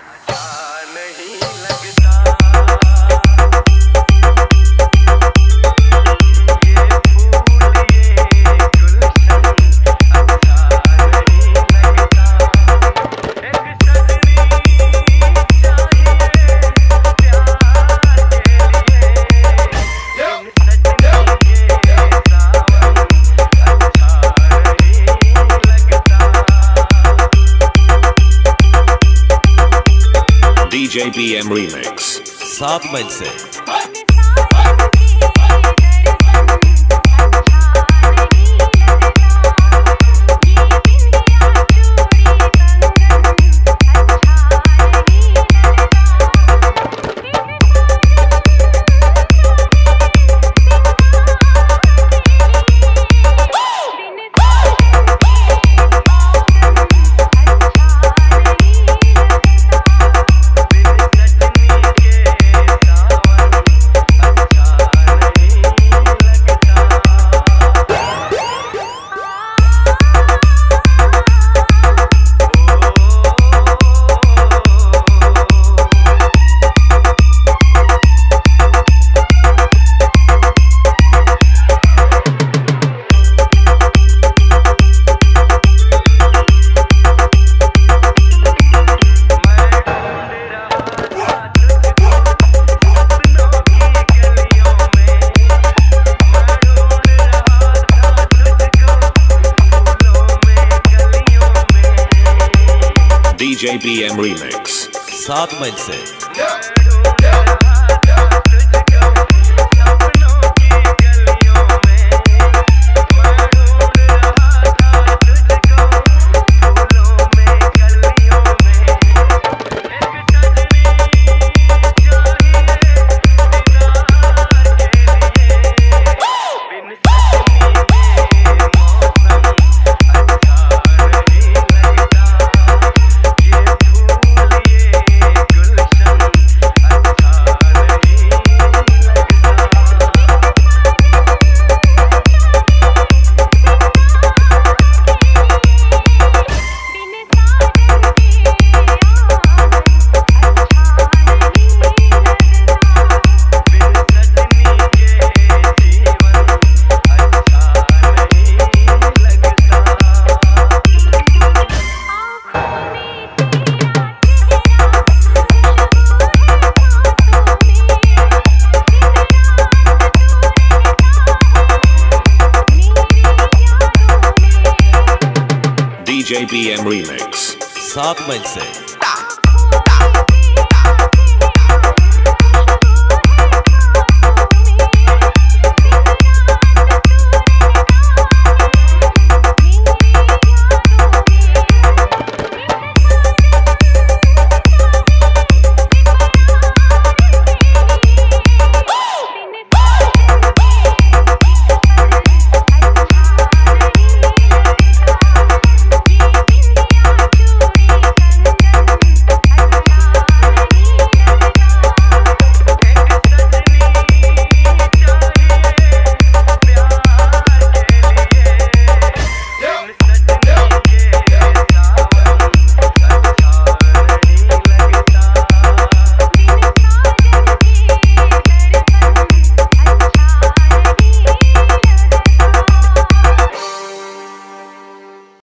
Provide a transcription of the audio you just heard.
I DJ BM Remix. सात मई DJ BM remix सात मई से। DJ BM Remix. सात मील से